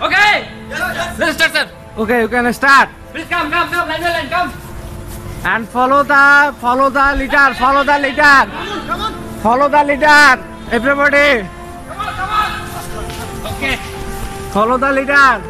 Okay. Let's start, sir. Okay, you can start. Please come, come, come. Line line, come. And follow the follow the leader. Follow the leader. Follow the leader. Everybody, Come on, come on. Okay. follow the leader.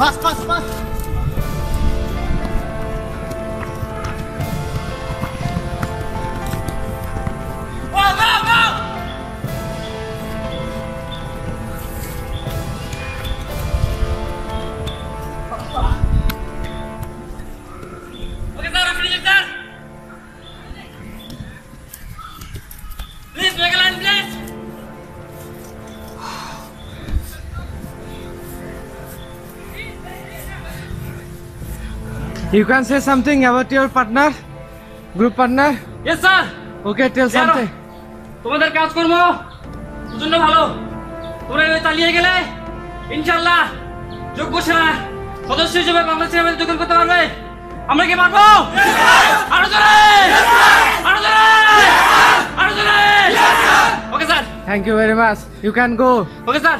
Was, was, was? You can say something about your partner, group partner. Yes, sir. Okay, tell something. তোমাদের কাজকর্ম প্রচণ্ড ভালো তোমরা এভাবে চালিয়ে গেলে ইনশাল্লাহ যোগ্য সেনা সদস্য হিসেবে বাংলাদেশের মধ্যে দখল করতে পারবে আমরা কি পারব আরও জোরে আরও জোরে আরও জোরে okay sir Thank you very much. You can go. Okay sir